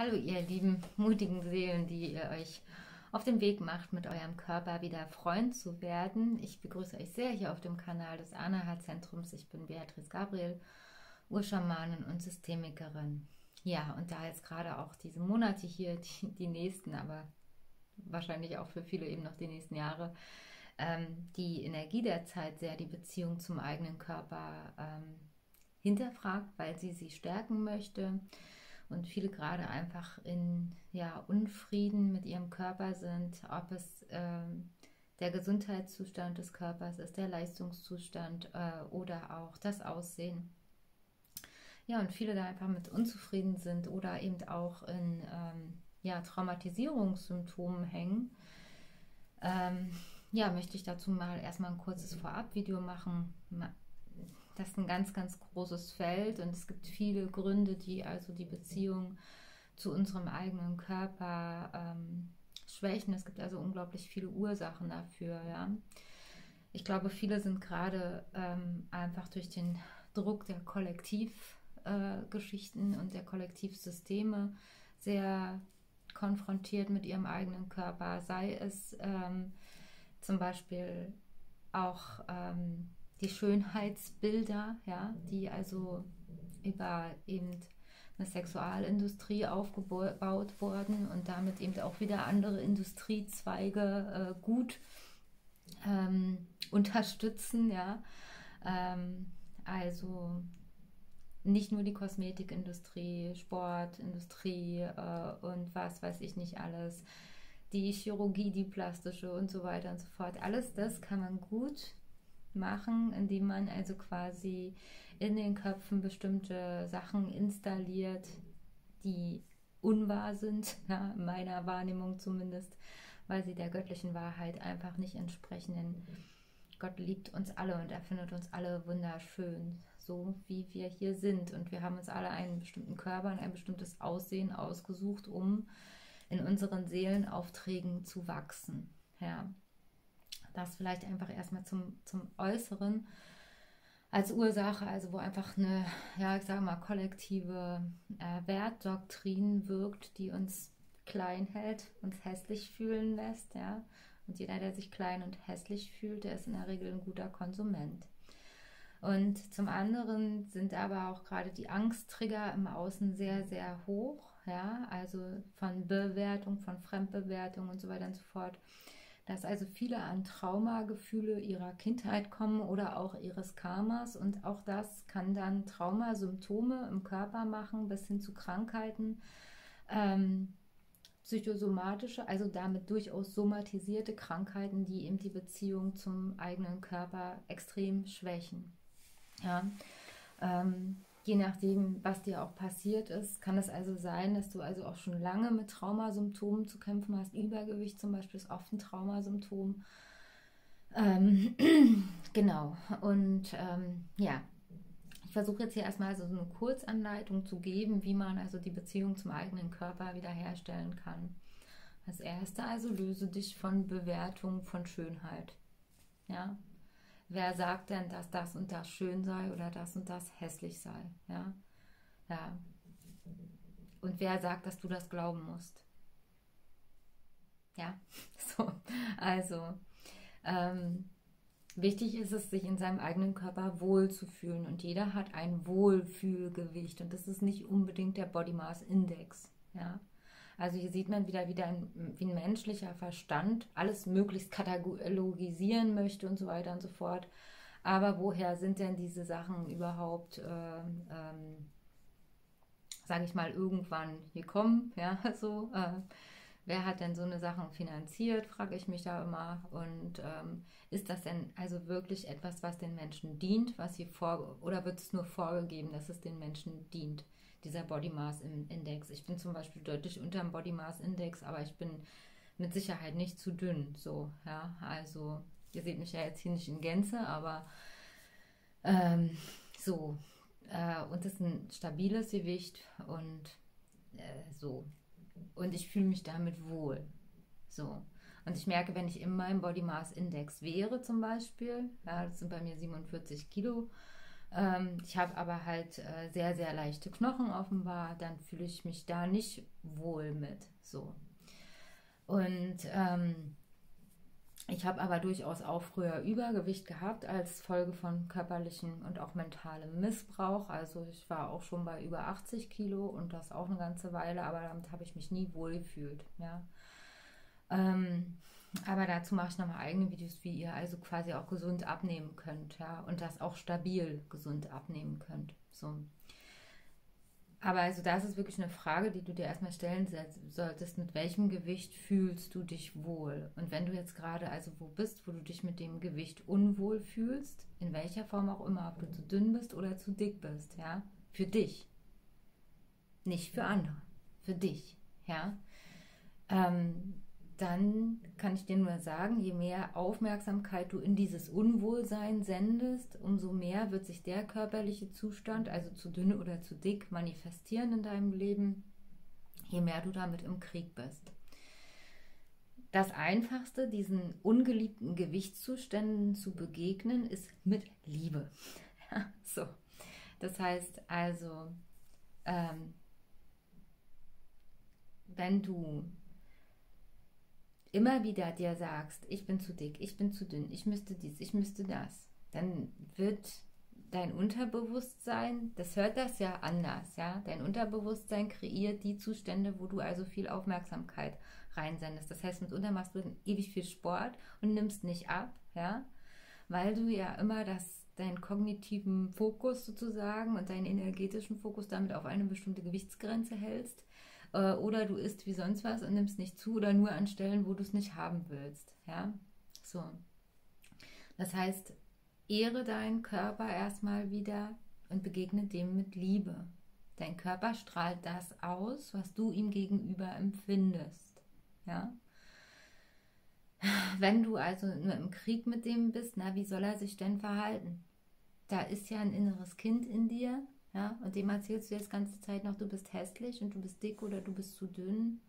Hallo ihr lieben, mutigen Seelen, die ihr euch auf den Weg macht, mit eurem Körper wieder Freund zu werden. Ich begrüße euch sehr hier auf dem Kanal des Anaha-Zentrums. Ich bin Beatrice Gabriel, Urschamanin und Systemikerin. Ja, und da jetzt gerade auch diese Monate hier, die, die nächsten, aber wahrscheinlich auch für viele eben noch die nächsten Jahre, ähm, die Energie der Zeit sehr die Beziehung zum eigenen Körper ähm, hinterfragt, weil sie sie stärken möchte und viele gerade einfach in ja, Unfrieden mit ihrem Körper sind, ob es ähm, der Gesundheitszustand des Körpers ist, der Leistungszustand äh, oder auch das Aussehen. Ja, und viele da einfach mit unzufrieden sind oder eben auch in ähm, ja, Traumatisierungssymptomen hängen. Ähm, ja, möchte ich dazu mal erstmal ein kurzes Vorabvideo machen, das ist ein ganz, ganz großes Feld und es gibt viele Gründe, die also die Beziehung zu unserem eigenen Körper ähm, schwächen. Es gibt also unglaublich viele Ursachen dafür. Ja. Ich glaube, viele sind gerade ähm, einfach durch den Druck der Kollektivgeschichten äh, und der Kollektivsysteme sehr konfrontiert mit ihrem eigenen Körper, sei es ähm, zum Beispiel auch ähm, die Schönheitsbilder, ja, die also über eben eine Sexualindustrie aufgebaut wurden und damit eben auch wieder andere Industriezweige äh, gut ähm, unterstützen, ja. Ähm, also nicht nur die Kosmetikindustrie, Sportindustrie äh, und was weiß ich nicht alles, die Chirurgie, die plastische und so weiter und so fort. Alles das kann man gut machen, indem man also quasi in den Köpfen bestimmte Sachen installiert, die unwahr sind, ja, meiner Wahrnehmung zumindest, weil sie der göttlichen Wahrheit einfach nicht entsprechen. Denn Gott liebt uns alle und er findet uns alle wunderschön, so wie wir hier sind. Und wir haben uns alle einen bestimmten Körper und ein bestimmtes Aussehen ausgesucht, um in unseren Seelenaufträgen zu wachsen. Ja. Das vielleicht einfach erstmal zum, zum Äußeren als Ursache, also wo einfach eine, ja, ich sage mal, kollektive äh, Wertdoktrin wirkt, die uns klein hält, uns hässlich fühlen lässt, ja. Und jeder, der sich klein und hässlich fühlt, der ist in der Regel ein guter Konsument. Und zum anderen sind aber auch gerade die Angsttrigger im Außen sehr, sehr hoch, ja, also von Bewertung, von Fremdbewertung und so weiter und so fort dass also viele an Traumagefühle ihrer Kindheit kommen oder auch ihres Karmas und auch das kann dann Traumasymptome im Körper machen bis hin zu Krankheiten, ähm, psychosomatische, also damit durchaus somatisierte Krankheiten, die eben die Beziehung zum eigenen Körper extrem schwächen. Ja, ähm, je nachdem, was dir auch passiert ist, kann es also sein, dass du also auch schon lange mit Traumasymptomen zu kämpfen hast. Übergewicht zum Beispiel ist oft ein Traumasymptom. Ähm, genau. Und ähm, ja, ich versuche jetzt hier erstmal so eine Kurzanleitung zu geben, wie man also die Beziehung zum eigenen Körper wiederherstellen kann. Als erste also löse dich von Bewertung von Schönheit. Ja, wer sagt denn, dass das und das schön sei oder das und das hässlich sei? Ja, ja. Und wer sagt, dass du das glauben musst? Ja, so. Also, ähm, wichtig ist es, sich in seinem eigenen Körper wohl zu fühlen. Und jeder hat ein Wohlfühlgewicht. Und das ist nicht unbedingt der Body Mass Index. Ja. Also hier sieht man wieder, wieder ein, wie ein menschlicher Verstand alles möglichst katalogisieren möchte und so weiter und so fort. Aber woher sind denn diese Sachen überhaupt, äh, ähm, sage ich mal, irgendwann gekommen? Ja, so. Äh, wer hat denn so eine Sachen finanziert, frage ich mich da immer. Und ähm, ist das denn also wirklich etwas, was den Menschen dient, was sie vor oder wird es nur vorgegeben, dass es den Menschen dient? Dieser Body Mass Index. Ich bin zum Beispiel deutlich unter dem Body Mass Index, aber ich bin mit Sicherheit nicht zu dünn. So, ja, also ihr seht mich ja jetzt hier nicht in Gänze, aber ähm, so. Äh, und das ist ein stabiles Gewicht und äh, so. Und ich fühle mich damit wohl. So. Und ich merke, wenn ich in meinem Body Mass Index wäre, zum Beispiel, ja, das sind bei mir 47 Kilo, Ähm, ich habe aber halt äh, sehr, sehr leichte Knochen offenbar, dann fühle ich mich da nicht wohl mit. So. Und ähm, ich habe aber durchaus auch früher Übergewicht gehabt als Folge von körperlichem und auch mentalem Missbrauch. Also ich war auch schon bei über 80 Kilo und das auch eine ganze Weile, aber damit habe ich mich nie wohl gefühlt. Ja. Ähm, aber dazu mache ich nochmal eigene Videos, wie ihr also quasi auch gesund abnehmen könnt, ja, und das auch stabil gesund abnehmen könnt. So. Aber also das ist wirklich eine Frage, die du dir erstmal stellen solltest. Mit welchem Gewicht fühlst du dich wohl? Und wenn du jetzt gerade also wo bist, wo du dich mit dem Gewicht unwohl fühlst, in welcher Form auch immer, ob du zu dünn bist oder zu dick bist, ja, für dich. Nicht für andere, für dich, ja. Ähm, dann kann ich dir nur sagen, je mehr Aufmerksamkeit du in dieses Unwohlsein sendest, umso mehr wird sich der körperliche Zustand, also zu dünn oder zu dick, manifestieren in deinem Leben, je mehr du damit im Krieg bist. Das Einfachste, diesen ungeliebten Gewichtszuständen zu begegnen, ist mit Liebe. so. Das heißt also, ähm, wenn du immer wieder dir sagst, ich bin zu dick, ich bin zu dünn, ich müsste dies, ich müsste das, dann wird dein Unterbewusstsein, das hört das ja anders, ja. Dein Unterbewusstsein kreiert die Zustände, wo du also viel Aufmerksamkeit reinsendest. Das heißt, mitunter machst du ewig viel Sport und nimmst nicht ab, ja, weil du ja immer das, deinen kognitiven Fokus sozusagen und deinen energetischen Fokus damit auf eine bestimmte Gewichtsgrenze hältst äh, oder du isst wie sonst was und nimmst nicht zu oder nur an Stellen, wo du es nicht haben willst. Ja, so. Das heißt, ehre deinen Körper erstmal wieder und begegne dem mit Liebe. Dein Körper strahlt das aus, was du ihm gegenüber empfindest. Ja. Wenn du also nur im Krieg mit dem bist, na, wie soll er sich denn verhalten? Da ist ja ein inneres Kind in dir, ja, und dem erzählst du jetzt ganze Zeit noch, du bist hässlich und du bist dick oder du bist zu dünn.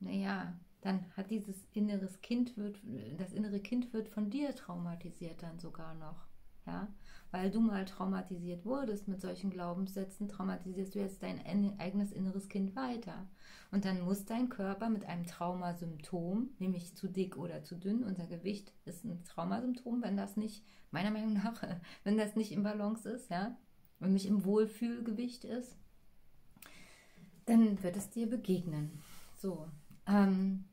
Naja, dann hat dieses inneres Kind wird, das innere Kind wird von dir traumatisiert dann sogar noch. Ja, weil du mal traumatisiert wurdest mit solchen Glaubenssätzen, traumatisierst du jetzt dein eigenes inneres Kind weiter. Und dann muss dein Körper mit einem Traumasymptom, nämlich zu dick oder zu dünn, unser Gewicht ist ein Traumasymptom, wenn das nicht, meiner Meinung nach, wenn das nicht im Balance ist, ja, und nicht im Wohlfühlgewicht ist, dann wird es dir begegnen. So, ähm,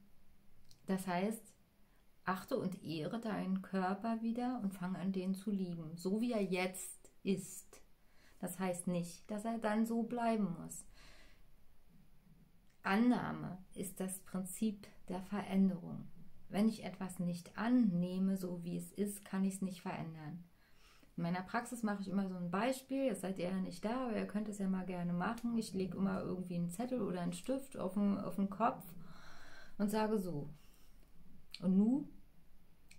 das heißt, achte und ehre deinen Körper wieder und fang an, den zu lieben, so wie er jetzt ist. Das heißt nicht, dass er dann so bleiben muss. Annahme ist das Prinzip der Veränderung. Wenn ich etwas nicht annehme, so wie es ist, kann ich es nicht verändern. In meiner Praxis mache ich immer so ein Beispiel. Jetzt seid ihr ja nicht da, aber ihr könnt es ja mal gerne machen. Ich lege immer irgendwie einen Zettel oder einen Stift auf den, auf den Kopf und sage so. Und nu?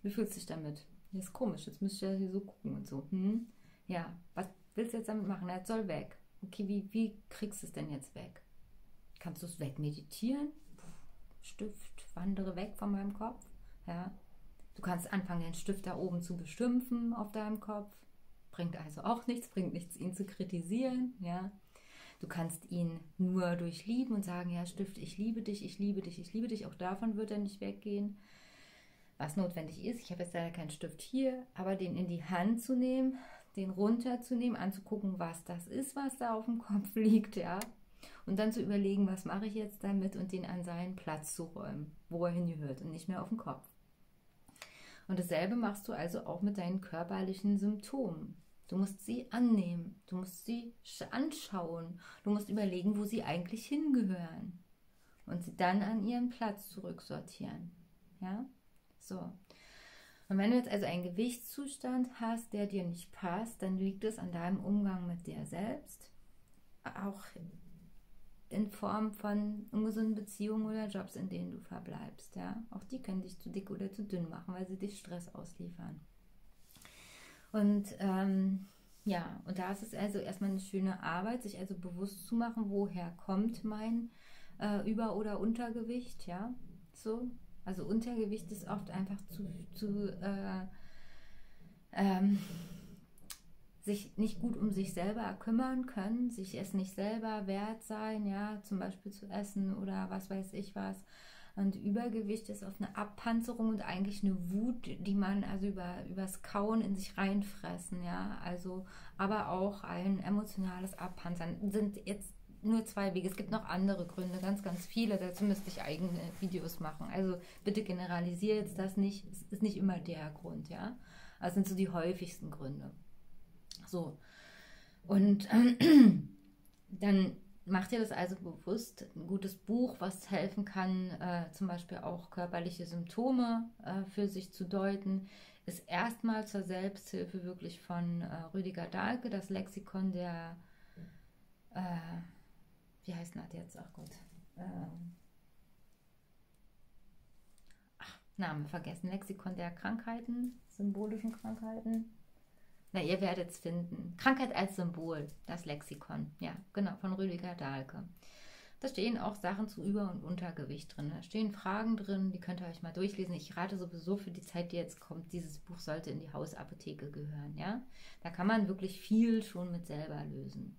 Wie fühlst du dich damit? Das ist komisch, jetzt müsste ich ja hier so gucken und so. Hm? Ja, was willst du jetzt damit machen? Er soll weg. Okay, wie, wie kriegst du es denn jetzt weg? Kannst du es wegmeditieren? Stift, wandere weg von meinem Kopf. Ja. Du kannst anfangen, den Stift da oben zu bestümpfen auf deinem Kopf. Bringt also auch nichts, bringt nichts, ihn zu kritisieren, ja. Du kannst ihn nur durchlieben und sagen, ja, Stift, ich liebe dich, ich liebe dich, ich liebe dich. Auch davon wird er nicht weggehen. Was notwendig ist, ich habe jetzt leider keinen Stift hier, aber den in die Hand zu nehmen, den runterzunehmen, anzugucken, was das ist, was da auf dem Kopf liegt, ja. Und dann zu überlegen, was mache ich jetzt damit und den an seinen Platz zu räumen, wo er hingehört und nicht mehr auf dem Kopf. Und dasselbe machst du also auch mit deinen körperlichen Symptomen. Du musst sie annehmen, du musst sie anschauen, du musst überlegen, wo sie eigentlich hingehören und sie dann an ihren Platz zurücksortieren. Ja, so. Und wenn du jetzt also einen Gewichtszustand hast, der dir nicht passt, dann liegt es an deinem Umgang mit dir selbst, auch in Form von ungesunden Beziehungen oder Jobs, in denen du verbleibst. Ja? Auch die können dich zu dick oder zu dünn machen, weil sie dich Stress ausliefern. Und ähm, ja, und da ist es also erstmal eine schöne Arbeit, sich also bewusst zu machen, woher kommt mein äh, Über- oder Untergewicht, ja, so. Also Untergewicht ist oft einfach zu, zu äh, ähm, sich nicht gut um sich selber kümmern können, sich es nicht selber wert sein, ja, zum Beispiel zu essen oder was weiß ich was. Und Übergewicht ist auf eine Abpanzerung und eigentlich eine Wut, die man also über übers Kauen in sich reinfressen, ja. Also, aber auch ein emotionales Abpanzern sind jetzt nur zwei Wege. Es gibt noch andere Gründe, ganz, ganz viele. Dazu müsste ich eigene Videos machen. Also bitte generalisiere jetzt das nicht. Es ist nicht immer der Grund, ja. Das sind so die häufigsten Gründe. So. Und äh, dann Macht dir das also bewusst, ein gutes Buch, was helfen kann, äh, zum Beispiel auch körperliche Symptome äh, für sich zu deuten, ist erstmal zur Selbsthilfe wirklich von äh, Rüdiger Dahlke, das Lexikon der, äh, wie heißt das jetzt? Ach Gott. Ähm, ach, Name vergessen. Lexikon der Krankheiten, symbolischen Krankheiten. Na, ihr werdet es finden. Krankheit als Symbol, das Lexikon. Ja, genau, von Rüdiger Dahlke. Da stehen auch Sachen zu Über- und Untergewicht drin. Da stehen Fragen drin, die könnt ihr euch mal durchlesen. Ich rate sowieso für die Zeit, die jetzt kommt, dieses Buch sollte in die Hausapotheke gehören. Ja, da kann man wirklich viel schon mit selber lösen.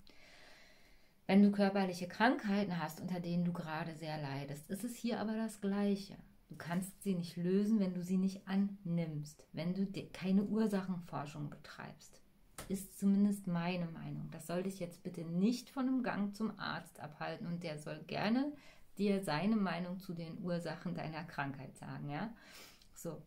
Wenn du körperliche Krankheiten hast, unter denen du gerade sehr leidest, ist es hier aber das Gleiche. Du kannst sie nicht lösen, wenn du sie nicht annimmst, wenn du keine Ursachenforschung betreibst. Ist zumindest meine Meinung. Das soll dich jetzt bitte nicht von einem Gang zum Arzt abhalten und der soll gerne dir seine Meinung zu den Ursachen deiner Krankheit sagen, ja? So.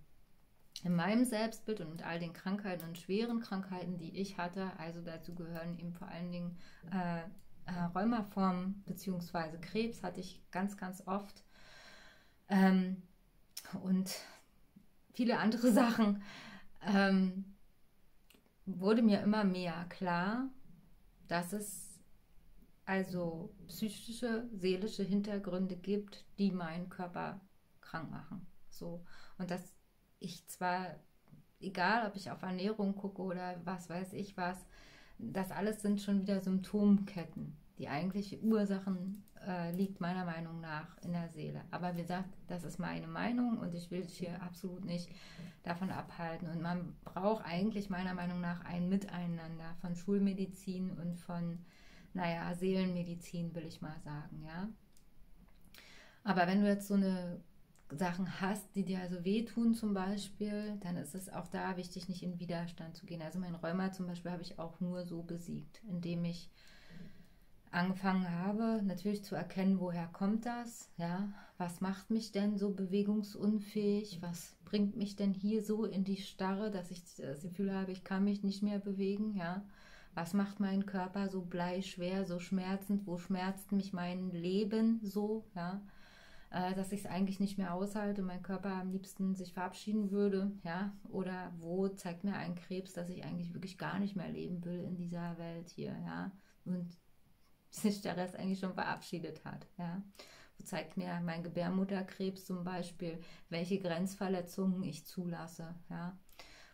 In meinem Selbstbild und mit all den Krankheiten und schweren Krankheiten, die ich hatte, also dazu gehören eben vor allen Dingen äh, äh, Rheumaformen bzw. Krebs hatte ich ganz, ganz oft. Ähm, und viele andere Sachen, ähm, wurde mir immer mehr klar, dass es also psychische, seelische Hintergründe gibt, die meinen Körper krank machen. So. Und dass ich zwar, egal ob ich auf Ernährung gucke oder was weiß ich was, das alles sind schon wieder Symptomketten. Die eigentliche Ursachen äh, liegt meiner Meinung nach in der Seele. Aber wie gesagt, das ist meine Meinung und ich will dich hier absolut nicht davon abhalten. Und man braucht eigentlich meiner Meinung nach ein Miteinander von Schulmedizin und von, naja, Seelenmedizin, will ich mal sagen, ja. Aber wenn du jetzt so eine Sachen hast, die dir also wehtun zum Beispiel, dann ist es auch da wichtig, nicht in Widerstand zu gehen. Also mein Rheuma zum Beispiel habe ich auch nur so besiegt, indem ich angefangen habe, natürlich zu erkennen, woher kommt das, ja, was macht mich denn so bewegungsunfähig, was bringt mich denn hier so in die Starre, dass ich das Gefühl habe, ich kann mich nicht mehr bewegen, ja, was macht meinen Körper so bleischwer, so schmerzend, wo schmerzt mich mein Leben so, ja, äh, dass ich es eigentlich nicht mehr aushalte, mein Körper am liebsten sich verabschieden würde, ja, oder wo zeigt mir ein Krebs, dass ich eigentlich wirklich gar nicht mehr leben will in dieser Welt hier, ja, und sich der Rest eigentlich schon verabschiedet hat. Ja. So zeigt mir mein Gebärmutterkrebs zum Beispiel, welche Grenzverletzungen ich zulasse, ja.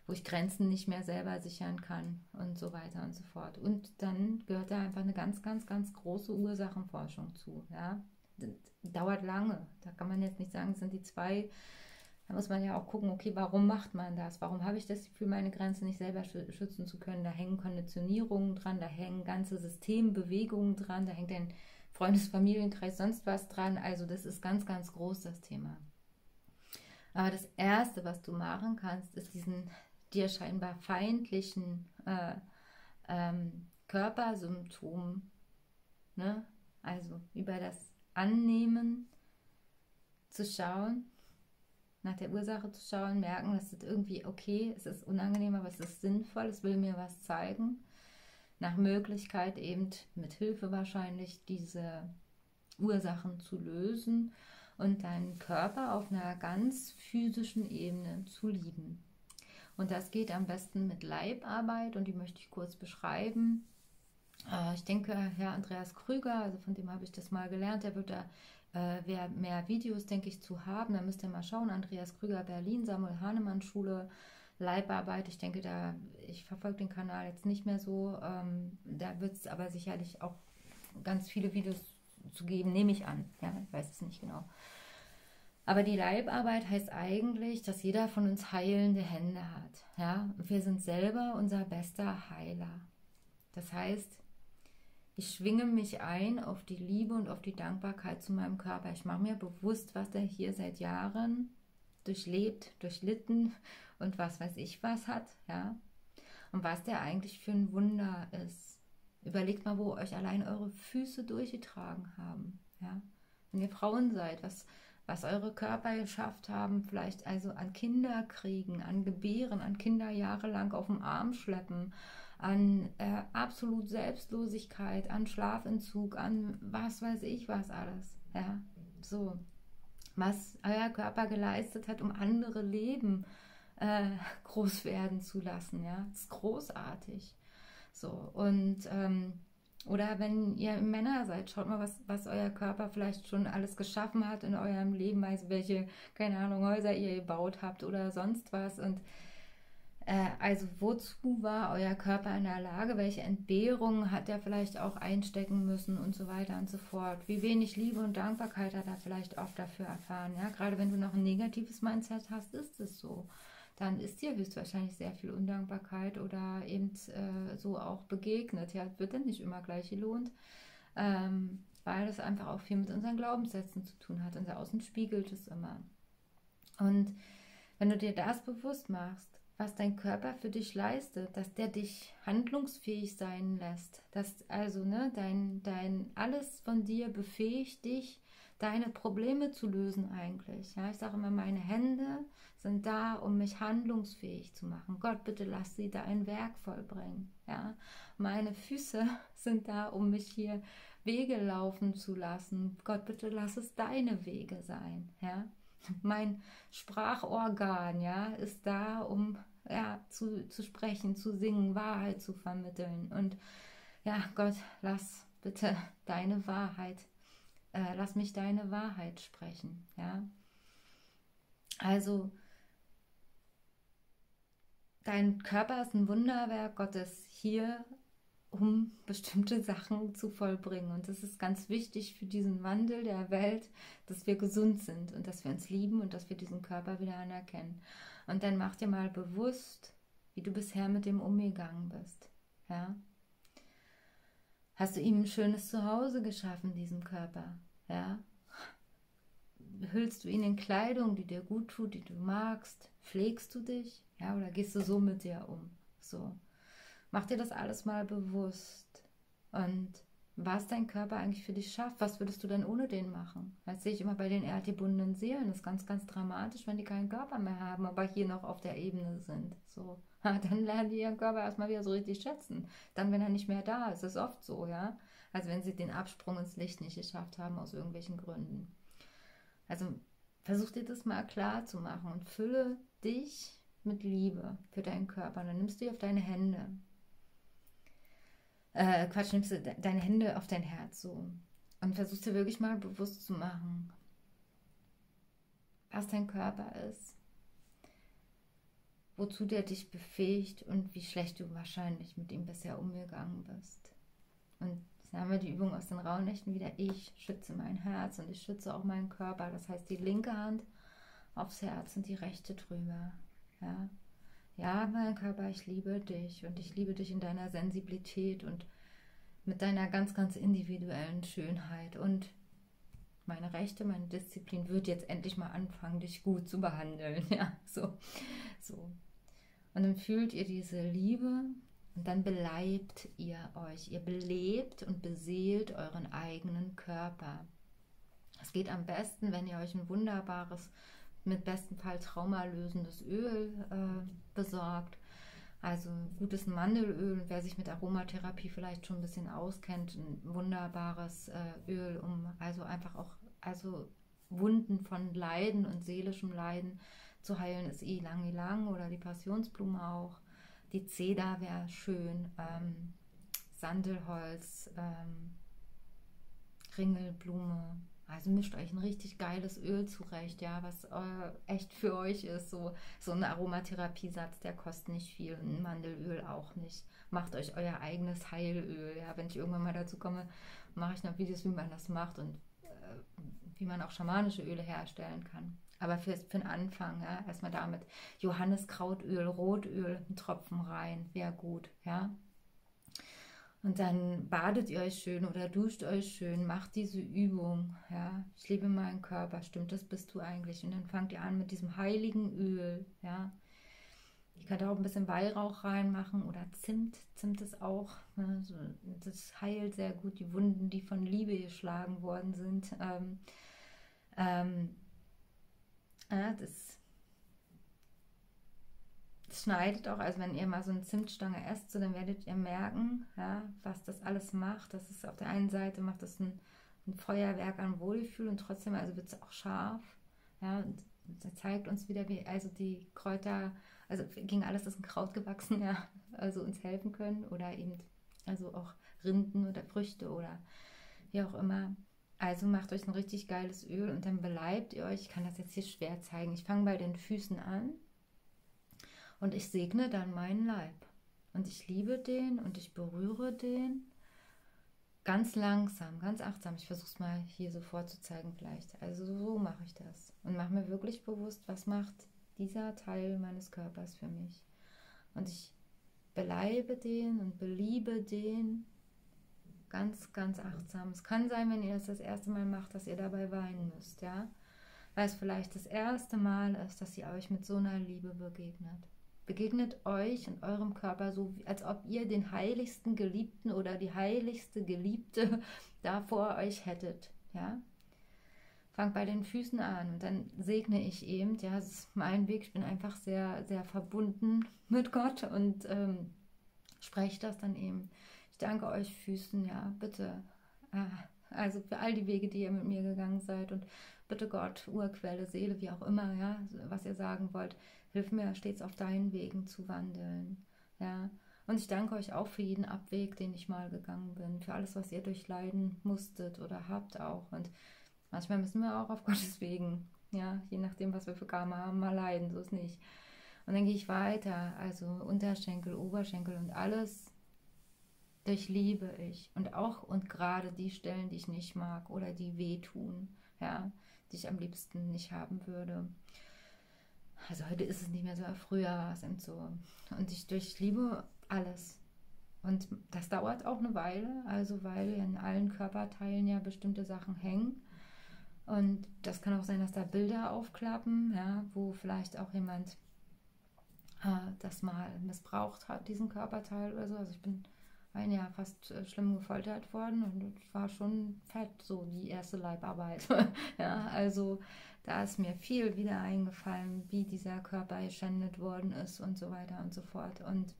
wo ich Grenzen nicht mehr selber sichern kann und so weiter und so fort. Und dann gehört da einfach eine ganz, ganz, ganz große Ursachenforschung zu. Ja. Das dauert lange. Da kann man jetzt nicht sagen, es sind die zwei da muss man ja auch gucken, okay, warum macht man das? Warum habe ich das Gefühl, meine Grenzen nicht selber schützen zu können? Da hängen Konditionierungen dran, da hängen ganze Systembewegungen dran, da hängt ein Freundesfamilienkreis, sonst was dran. Also das ist ganz, ganz groß, das Thema. Aber das Erste, was du machen kannst, ist diesen dir scheinbar feindlichen äh, ähm, Körpersymptom, ne? also über das Annehmen zu schauen, nach der Ursache zu schauen, merken, es ist irgendwie okay, es ist unangenehm, aber es ist sinnvoll, es will mir was zeigen. Nach Möglichkeit eben mit Hilfe wahrscheinlich diese Ursachen zu lösen und deinen Körper auf einer ganz physischen Ebene zu lieben. Und das geht am besten mit Leibarbeit und die möchte ich kurz beschreiben. Äh, ich denke, Herr Andreas Krüger, also von dem habe ich das mal gelernt, der wird da äh, wer mehr Videos, denke ich, zu haben, dann müsst ihr mal schauen. Andreas Krüger, Berlin, Samuel Hahnemann Schule, Leibarbeit. Ich denke, da, ich verfolge den Kanal jetzt nicht mehr so. Ähm, da wird es aber sicherlich auch ganz viele Videos zu geben, nehme ich an. Ja, ich weiß es nicht genau. Aber die Leibarbeit heißt eigentlich, dass jeder von uns heilende Hände hat. Ja, wir sind selber unser bester Heiler. Das heißt, ich schwinge mich ein auf die Liebe und auf die Dankbarkeit zu meinem Körper. Ich mache mir bewusst, was er hier seit Jahren durchlebt, durchlitten und was weiß ich was hat, ja. Und was der eigentlich für ein Wunder ist. Überlegt mal, wo euch allein eure Füße durchgetragen haben, ja. Wenn ihr Frauen seid, was, was eure Körper geschafft haben, vielleicht also an Kinder kriegen, an Gebären, an Kinder jahrelang auf dem Arm schleppen, an äh, absolut Selbstlosigkeit, an Schlafentzug, an was weiß ich was alles. Ja, so. Was euer Körper geleistet hat, um andere Leben äh, groß werden zu lassen. Ja, das ist großartig. So, und ähm, oder wenn ihr Männer seid, schaut mal, was, was euer Körper vielleicht schon alles geschaffen hat in eurem Leben, also welche, keine Ahnung, Häuser ihr gebaut habt oder sonst was. Und also wozu war euer Körper in der Lage? Welche Entbehrungen hat er vielleicht auch einstecken müssen und so weiter und so fort? Wie wenig Liebe und Dankbarkeit hat er vielleicht auch dafür erfahren? Ja, gerade wenn du noch ein negatives Mindset hast, ist es so dann ist dir höchstwahrscheinlich sehr viel Undankbarkeit oder eben äh, so auch begegnet. Ja, wird dann nicht immer gleich gelohnt, ähm, weil das einfach auch viel mit unseren Glaubenssätzen zu tun hat. Unser Außen spiegelt es immer. Und wenn du dir das bewusst machst, was dein Körper für dich leistet, dass der dich handlungsfähig sein lässt, dass also ne, dein, dein alles von dir befähigt dich, deine Probleme zu lösen eigentlich. Ja, ich sage immer, meine Hände sind da, um mich handlungsfähig zu machen. Gott, bitte lass sie dein Werk vollbringen. Ja, meine Füße sind da, um mich hier Wege laufen zu lassen. Gott, bitte lass es deine Wege sein. Ja, mein Sprachorgan, ja, ist da, um ja, zu, zu sprechen, zu singen, Wahrheit zu vermitteln. Und ja, Gott, lass bitte deine Wahrheit äh, lass mich deine Wahrheit sprechen. Ja? Also, dein Körper ist ein Wunderwerk Gottes hier, um bestimmte Sachen zu vollbringen. Und das ist ganz wichtig für diesen Wandel der Welt, dass wir gesund sind und dass wir uns lieben und dass wir diesen Körper wieder anerkennen. Und dann mach dir mal bewusst, wie du bisher mit dem umgegangen bist. Ja? Hast du ihm ein schönes Zuhause geschaffen, diesem Körper? Ja? Hüllst du ihn in Kleidung, die dir gut tut, die du magst? Pflegst du dich? Ja, oder gehst du so mit dir um? So. Mach dir das alles mal bewusst. Und was dein Körper eigentlich für dich schafft, was würdest du denn ohne den machen? Das sehe ich immer bei den erdgebundenen Seelen. Das ist ganz, ganz dramatisch, wenn die keinen Körper mehr haben, aber hier noch auf der Ebene sind. So. dann lernen die ihren Körper erstmal wieder so richtig schätzen. Dann, wenn er nicht mehr da ist, ist oft so, ja. Also wenn sie den Absprung ins Licht nicht geschafft haben aus irgendwelchen Gründen. Also versuch dir das mal klar zu machen und fülle dich mit Liebe für deinen Körper. Dann nimmst du die auf deine Hände. Äh, Quatsch, nimmst du deine Hände auf dein Herz so. Und versuchst dir wirklich mal bewusst zu machen, was dein Körper ist wozu der dich befähigt und wie schlecht du wahrscheinlich mit ihm bisher umgegangen bist. Und dann haben wir die Übung aus den Rauhnächten wieder. Ich schütze mein Herz und ich schütze auch meinen Körper. Das heißt, die linke Hand aufs Herz und die rechte drüber. Ja, ja mein Körper, ich liebe dich und ich liebe dich in deiner Sensibilität und mit deiner ganz, ganz individuellen Schönheit. Und meine Rechte, meine Disziplin wird jetzt endlich mal anfangen, dich gut zu behandeln. Ja, so, so. Und dann fühlt ihr diese Liebe und dann beleibt ihr euch. Ihr belebt und beseelt euren eigenen Körper. Es geht am besten, wenn ihr euch ein wunderbares, mit besten Fall traumalösendes Öl äh, besorgt. Also gutes Mandelöl, wer sich mit Aromatherapie vielleicht schon ein bisschen auskennt, ein wunderbares äh, Öl, um also einfach auch also Wunden von Leiden und seelischem Leiden zu heilen ist Ilang Ilang oder die Passionsblume auch. Die Zeder wäre schön, ähm, Sandelholz, ähm, Ringelblume. Also mischt euch ein richtig geiles Öl zurecht, ja, was äh, echt für euch ist. So, so ein Aromatherapiesatz, der kostet nicht viel, ein Mandelöl auch nicht. Macht euch euer eigenes Heilöl. Ja, wenn ich irgendwann mal dazu komme, mache ich noch Videos, wie man das macht und äh, wie man auch schamanische Öle herstellen kann. Aber für, für den Anfang, ja, erstmal damit Johanniskrautöl, Rotöl, einen Tropfen rein, wäre gut, ja. Und dann badet ihr euch schön oder duscht euch schön, macht diese Übung. Ja, ich liebe meinen Körper, stimmt, das bist du eigentlich. Und dann fangt ihr an mit diesem heiligen Öl. Ja, ich könnte auch ein bisschen Weihrauch reinmachen oder Zimt. Zimt ist auch, ne, das heilt sehr gut die Wunden, die von Liebe geschlagen worden sind. Ähm, ähm, ja, das, schneidet auch, also wenn ihr mal so eine Zimtstange esst, so, dann werdet ihr merken, ja, was das alles macht. Das ist auf der einen Seite macht das ein, ein Feuerwerk an Wohlgefühl und trotzdem also wird es auch scharf. Ja, und das zeigt uns wieder, wie also die Kräuter also ging alles aus dem Kraut gewachsen, ja, also uns helfen können oder eben also auch Rinden oder Früchte oder wie auch immer. Also macht euch ein richtig geiles Öl und dann beleibt ihr euch. Ich kann das jetzt hier schwer zeigen. Ich fange bei den Füßen an und ich segne dann meinen Leib. Und ich liebe den und ich berühre den ganz langsam, ganz achtsam. Ich versuche es mal hier so vorzuzeigen vielleicht. Also so mache ich das und mache mir wirklich bewusst, was macht dieser Teil meines Körpers für mich. Und ich beleibe den und beliebe den ganz, ganz achtsam. Es kann sein, wenn ihr das das erste Mal macht, dass ihr dabei weinen müsst, ja, weil es vielleicht das erste Mal ist, dass ihr euch mit so einer Liebe begegnet. Begegnet euch und eurem Körper so, als ob ihr den heiligsten Geliebten oder die heiligste Geliebte da vor euch hättet, ja fang bei den Füßen an und dann segne ich eben, ja, das ist mein Weg, ich bin einfach sehr, sehr verbunden mit Gott und ähm, spreche das dann eben. Ich danke euch Füßen, ja, bitte, äh, also für all die Wege, die ihr mit mir gegangen seid und bitte Gott, Urquelle, Seele, wie auch immer, ja, was ihr sagen wollt, hilf mir stets auf deinen Wegen zu wandeln, ja. Und ich danke euch auch für jeden Abweg, den ich mal gegangen bin, für alles, was ihr durchleiden musstet oder habt auch. Und Manchmal müssen wir auch auf Gottes Wegen, ja, je nachdem, was wir für Karma haben, mal leiden, so ist nicht. Und dann gehe ich weiter, also Unterschenkel, Oberschenkel und alles durchliebe ich. Und auch und gerade die Stellen, die ich nicht mag oder die wehtun, ja, die ich am liebsten nicht haben würde. Also heute ist es nicht mehr so, früher war es eben so. Und ich durchliebe alles. Und das dauert auch eine Weile, also weil in allen Körperteilen ja bestimmte Sachen hängen. Und das kann auch sein, dass da Bilder aufklappen, ja, wo vielleicht auch jemand äh, das mal missbraucht hat, diesen Körperteil oder so. Also ich bin ein Jahr fast äh, schlimm gefoltert worden und war schon fett, so die erste Leibarbeit. ja, also da ist mir viel wieder eingefallen, wie dieser Körper geschändet worden ist und so weiter und so fort. Und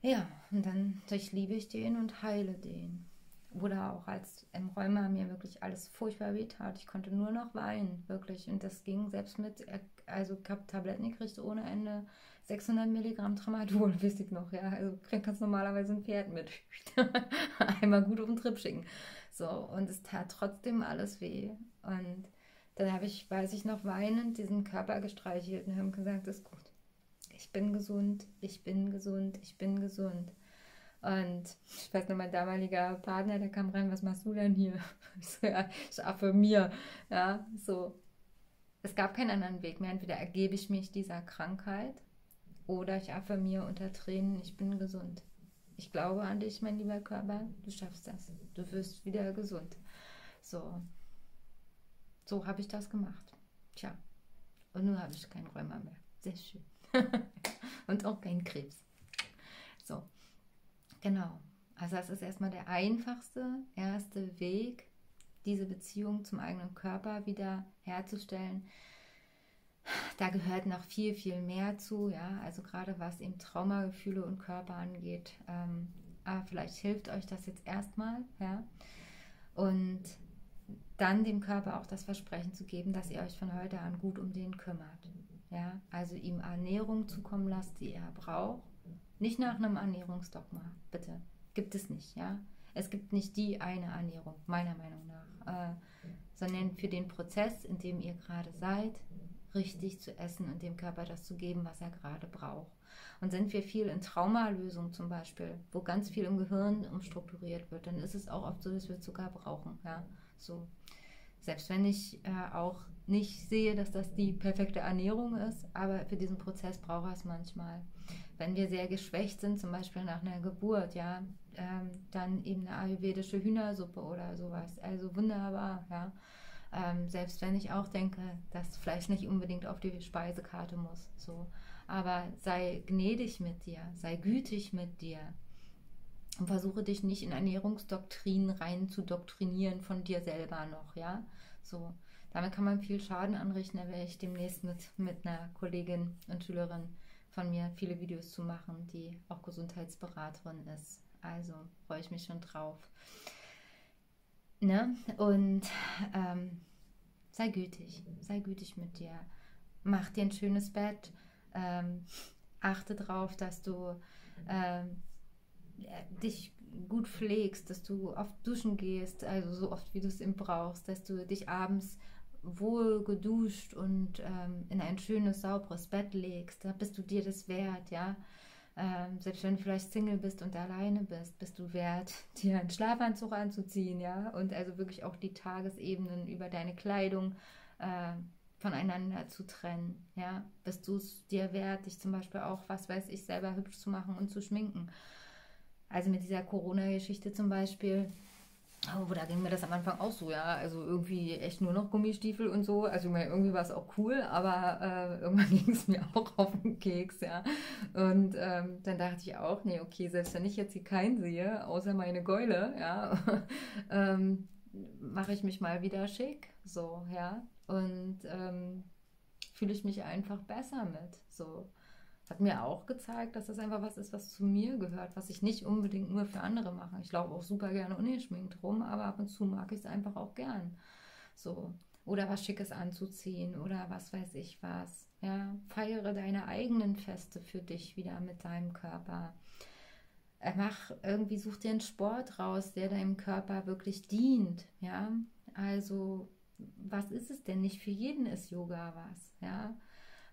ja, und dann durchliebe ich den und heile den. Oder auch als im Rheuma mir wirklich alles furchtbar weh tat. Ich konnte nur noch weinen, wirklich. Und das ging selbst mit, also ich habe Tabletten gekriegt ohne Ende. 600 Milligramm Tramadol, wüsste ich noch, ja. Also kannst normalerweise ein Pferd mit. Einmal gut auf den Trip schicken. So, und es tat trotzdem alles weh. Und dann habe ich, weiß ich noch, weinend diesen Körper gestreichelt und habe gesagt, ist gut. Ich bin gesund, ich bin gesund, ich bin gesund. Und ich weiß noch, mein damaliger Partner, der kam rein, was machst du denn hier? Ich so, ja, ich affirmiere. Ja, so. Es gab keinen anderen Weg mehr. Entweder ergebe ich mich dieser Krankheit oder ich affirmiere unter Tränen, ich bin gesund. Ich glaube an dich, mein lieber Körper, du schaffst das. Du wirst wieder gesund. So. So habe ich das gemacht. Tja. Und nun habe ich keinen Rheuma mehr. Sehr schön. Und auch keinen Krebs. So. Genau. Also das ist erstmal der einfachste, erste Weg, diese Beziehung zum eigenen Körper wieder herzustellen. Da gehört noch viel, viel mehr zu, ja, also gerade was eben Traumagefühle und Körper angeht. Ähm, aber vielleicht hilft euch das jetzt erstmal, ja. Und dann dem Körper auch das Versprechen zu geben, dass ihr euch von heute an gut um den kümmert. Ja, also ihm Ernährung zukommen lasst, die er braucht nicht nach einem Ernährungsdogma, bitte. Gibt es nicht, ja. Es gibt nicht die eine Ernährung, meiner Meinung nach, äh, sondern für den Prozess, in dem ihr gerade seid, richtig zu essen und dem Körper das zu geben, was er gerade braucht. Und sind wir viel in Traumalösung zum Beispiel, wo ganz viel im Gehirn umstrukturiert wird, dann ist es auch oft so, dass wir Zucker brauchen, ja. So. Selbst wenn ich äh, auch nicht sehe, dass das die perfekte Ernährung ist, aber für diesen Prozess braucht es manchmal. Wenn wir sehr geschwächt sind, zum Beispiel nach einer Geburt, ja, ähm, dann eben eine ayurvedische Hühnersuppe oder sowas. Also wunderbar, ja. Ähm, selbst wenn ich auch denke, dass Fleisch nicht unbedingt auf die Speisekarte muss. So. Aber sei gnädig mit dir, sei gütig mit dir. Und versuche dich nicht in Ernährungsdoktrinen rein zu doktrinieren von dir selber noch, ja. So. Damit kann man viel Schaden anrichten. Da werde ich demnächst mit, mit einer Kollegin und Schülerin von mir viele Videos zu machen, die auch Gesundheitsberaterin ist. Also freue ich mich schon drauf. Ne? Und ähm, sei gütig, sei gütig mit dir. Mach dir ein schönes Bett. Ähm, achte darauf, dass du ähm, dich gut pflegst, dass du oft duschen gehst, also so oft wie du es eben brauchst, dass du dich abends wohl geduscht und ähm, in ein schönes, sauberes Bett legst. Da bist du dir das wert, ja. Ähm, selbst wenn du vielleicht Single bist und alleine bist, bist du wert, dir einen Schlafanzug anzuziehen, ja, und also wirklich auch die Tagesebenen über deine Kleidung äh, voneinander zu trennen, ja, bist du es dir wert, dich zum Beispiel auch, was weiß ich, selber hübsch zu machen und zu schminken. Also mit dieser Corona-Geschichte zum Beispiel, Oh, da ging mir das am Anfang auch so, ja. Also irgendwie echt nur noch Gummistiefel und so. Also irgendwie war es auch cool, aber äh, irgendwann ging es mir auch auf den Keks, ja. Und ähm, dann dachte ich auch, nee, okay, selbst wenn ich jetzt hier keinen sehe, außer meine Gäule, ja, ähm, mache ich mich mal wieder schick, so, ja. Und ähm, fühle ich mich einfach besser mit, so hat mir auch gezeigt, dass das einfach was ist, was zu mir gehört, was ich nicht unbedingt nur für andere mache. Ich laufe auch super gerne ungeschminkt rum, aber ab und zu mag ich es einfach auch gern. So. Oder was Schickes anzuziehen oder was weiß ich was. Ja, feiere deine eigenen Feste für dich wieder mit deinem Körper. Äh, mach irgendwie, such dir einen Sport raus, der deinem Körper wirklich dient. Ja, also was ist es denn? Nicht für jeden ist Yoga was. Ja,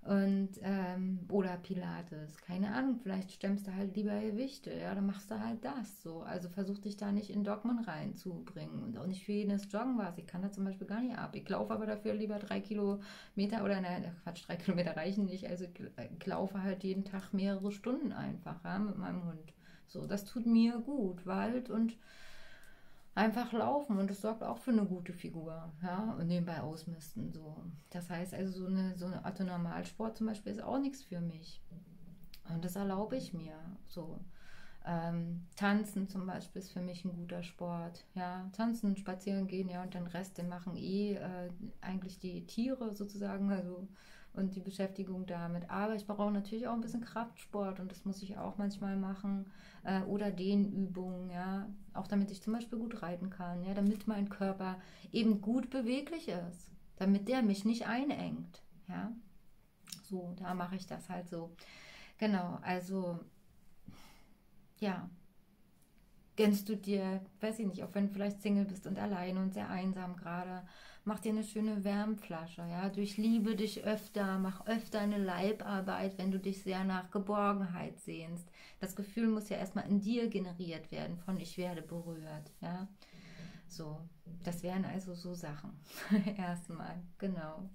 und ähm, oder Pilates, keine Ahnung, vielleicht stemmst du halt lieber Gewichte, ja, dann machst du halt das so. Also versuch dich da nicht in Dogmen reinzubringen und auch nicht für jedes Joggen was. Ich kann da zum Beispiel gar nicht ab. Ich laufe aber dafür lieber drei Kilometer oder nein, Quatsch, drei Kilometer reichen nicht. Also ich laufe halt jeden Tag mehrere Stunden einfach ja, mit meinem Hund. So, das tut mir gut. Wald und einfach laufen und das sorgt auch für eine gute Figur, ja, und nebenbei ausmisten, so. Das heißt also, so eine, so eine Art Normalsport zum Beispiel ist auch nichts für mich. Und das erlaube ich mir, so. Ähm, tanzen zum Beispiel ist für mich ein guter Sport, ja, tanzen, spazieren gehen, ja, und den Rest, den machen eh äh, eigentlich die Tiere sozusagen, also und die Beschäftigung damit. Aber ich brauche natürlich auch ein bisschen Kraftsport und das muss ich auch manchmal machen. Äh, oder Dehnübungen, ja. Auch damit ich zum Beispiel gut reiten kann, ja, damit mein Körper eben gut beweglich ist. Damit der mich nicht einengt. Ja. So, da mache ich das halt so. Genau, also ja, gönnst du dir, weiß ich nicht, auch wenn du vielleicht Single bist und allein und sehr einsam gerade, mach dir eine schöne Wärmflasche, ja, durchliebe dich öfter, mach öfter eine Leibarbeit, wenn du dich sehr nach Geborgenheit sehnst. Das Gefühl muss ja erstmal in dir generiert werden von ich werde berührt, ja. So, das wären also so Sachen. erstmal, genau.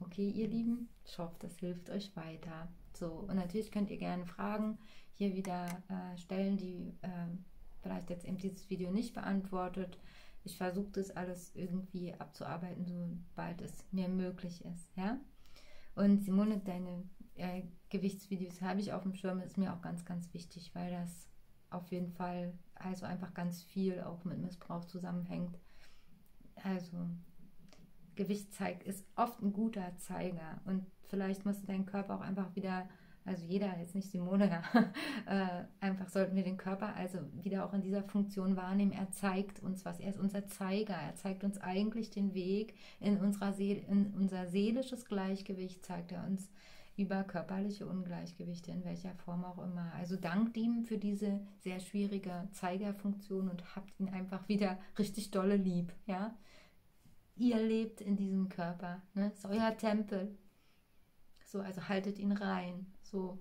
Okay, ihr Lieben, ich hoffe, das hilft euch weiter. So, und natürlich könnt ihr gerne Fragen hier wieder äh, stellen, die äh, vielleicht jetzt eben dieses Video nicht beantwortet. Ich versuche das alles irgendwie abzuarbeiten, sobald es mir möglich ist. Ja? Und Simone, deine äh, Gewichtsvideos habe ich auf dem Schirm, ist mir auch ganz, ganz wichtig, weil das auf jeden Fall also einfach ganz viel auch mit Missbrauch zusammenhängt. Also Gewicht zeigt, ist oft ein guter Zeiger und vielleicht musst du deinen Körper auch einfach wieder also jeder, jetzt nicht Simone, ja, äh, einfach sollten wir den Körper also wieder auch in dieser Funktion wahrnehmen. Er zeigt uns was, er ist unser Zeiger, er zeigt uns eigentlich den Weg in, unserer Seele, in unser seelisches Gleichgewicht, zeigt er uns über körperliche Ungleichgewichte, in welcher Form auch immer. Also dankt ihm für diese sehr schwierige Zeigerfunktion und habt ihn einfach wieder richtig dolle lieb, ja. Ihr lebt in diesem Körper, ne? ist euer Tempel. So, also haltet ihn rein. So.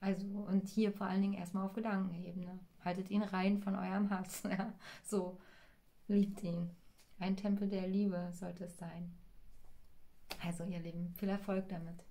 Also, und hier vor allen Dingen erstmal auf Gedankenebene. Haltet ihn rein von eurem Hass. Ja. So, liebt ihn. Ein Tempel der Liebe sollte es sein. Also, ihr Lieben, viel Erfolg damit.